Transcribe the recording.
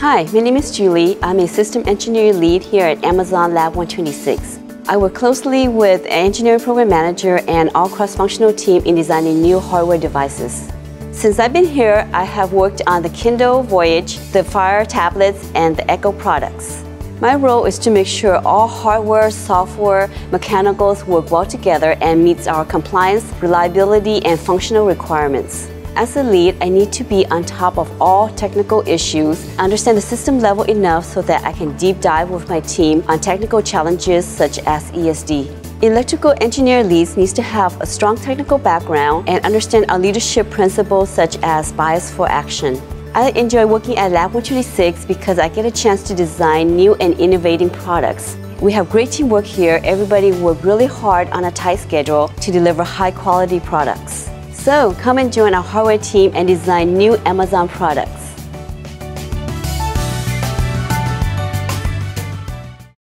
Hi, my name is Julie. I'm a system engineer lead here at Amazon Lab 126. I work closely with engineering program manager and all cross-functional team in designing new hardware devices. Since I've been here, I have worked on the Kindle Voyage, the Fire tablets, and the Echo products. My role is to make sure all hardware, software, mechanicals work well together and meets our compliance, reliability, and functional requirements. As a lead, I need to be on top of all technical issues, understand the system level enough so that I can deep dive with my team on technical challenges such as ESD. Electrical engineer leads needs to have a strong technical background and understand our leadership principles such as bias for action. I enjoy working at Lab 126 because I get a chance to design new and innovating products. We have great teamwork here. Everybody work really hard on a tight schedule to deliver high quality products. So come and join our hardware team and design new Amazon products.